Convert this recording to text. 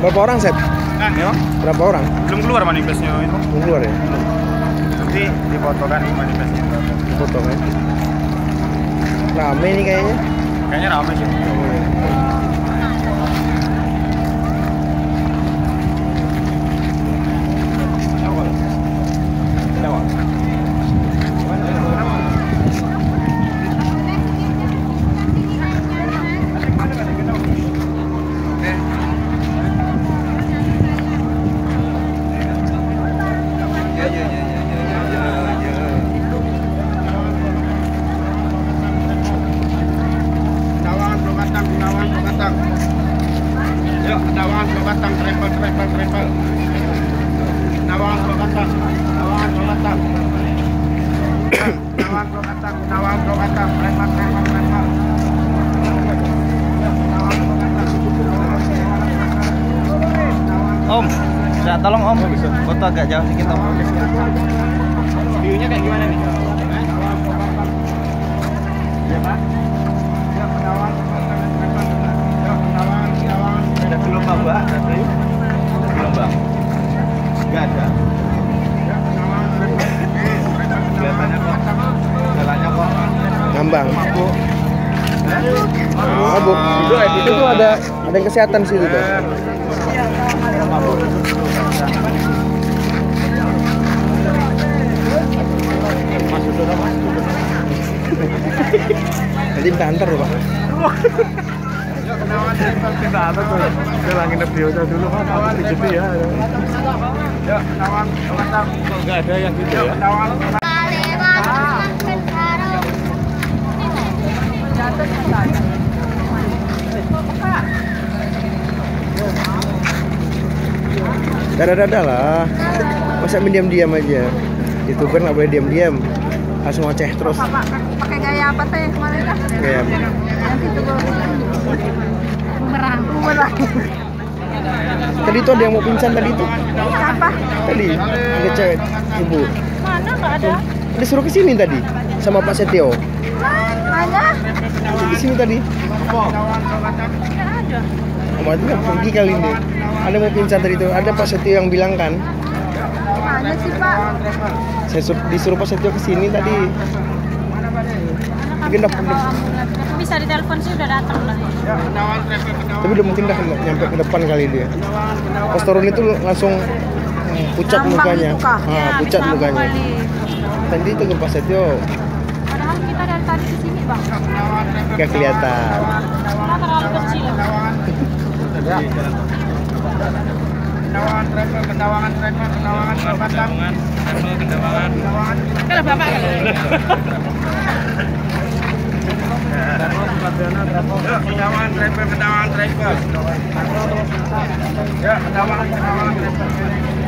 Berapa orang, Sep? Nah, ya. Berapa orang? Belum keluar manifestnya itu. Belum keluar ya? Nanti difotokan manifestnya. Foto kan? Rame nih kayaknya. Kayaknya ramai sih. Yuk, Dawangan Blok Atang, travel, travel, travel. Dawangan Blok Atang, Dawangan Blok Atang. Dawangan Blok Atang, Dawangan Blok Atang, travel, travel, travel. Om, bisa tolong Om, foto agak jauh sedikit Om. View-nya kayak gimana nih? Ya, Pak. Ngambang. mabuk. Oh, bu, itu, itu tuh ada ada yang kesehatan sih itu tuh. Nanti minta antar loh, Pak. Kita apa tuh? Kita lagi videonya dulu kan apa gitu ya. Ya, Dawangan Blok Atang. Enggak ada yang gitu ya. Dawangan Dada-dada lah. Masa mendiam-diam aja. Youtuber nggak boleh diam-diam. Langsung ngoceh terus. Pak, pakai gaya apa teh kemarin kan? Kayak Yang itu bumerang. Bumerang. Tadi tuh ada yang mau pingsan tadi tuh. Siapa? Tadi ada cewek ibu. Mana nggak ada? Dia suruh ke sini tadi sama Pak Setio. Mana? Di sini tadi. Nggak ada. Nggak pergi kali ini. Ada mau pingsan tadi tuh. Ada Pak Setio yang bilang kan. Mana sih Pak? Saya sur- disuruh Pak Setio ke sini tadi. Mungkin udah, udah- Bisa ditelepon sih udah datang lah. tapi udah mungkin udah nyampe ke depan kali dia. Pas turun itu langsung hmm, pucat Ngambang mukanya. itu kah? Ah, pucat Bisa mukanya. kali. Tadi itu ke Pak Setio Padahal kita dari tadi di sini bang. nggak kelihatan. Karena terlalu kecil. Kendawangan travel, kendawangan travel, kendawangan Blok Atang. Kendawangan. Kalau bapak Ya, kendawangan travel, kendawangan travel. Ya, kendawangan, kendawangan travel.